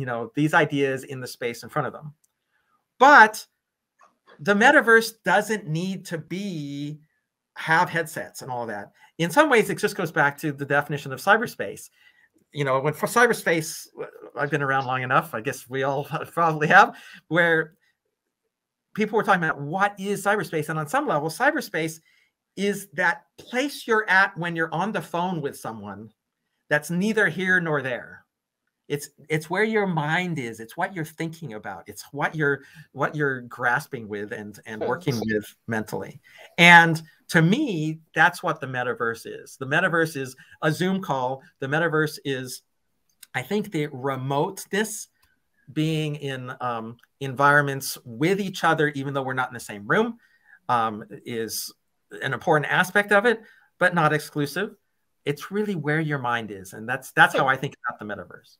you know these ideas in the space in front of them. But the metaverse doesn't need to be have headsets and all that. In some ways it just goes back to the definition of cyberspace. You know when for cyberspace i've been around long enough i guess we all probably have where people were talking about what is cyberspace and on some level cyberspace is that place you're at when you're on the phone with someone that's neither here nor there it's it's where your mind is it's what you're thinking about it's what you're what you're grasping with and and working with mentally. And to me that's what the metaverse is. The metaverse is a zoom call. The metaverse is i think the remoteness being in um, environments with each other even though we're not in the same room um, is an important aspect of it but not exclusive. It's really where your mind is and that's that's how i think about the metaverse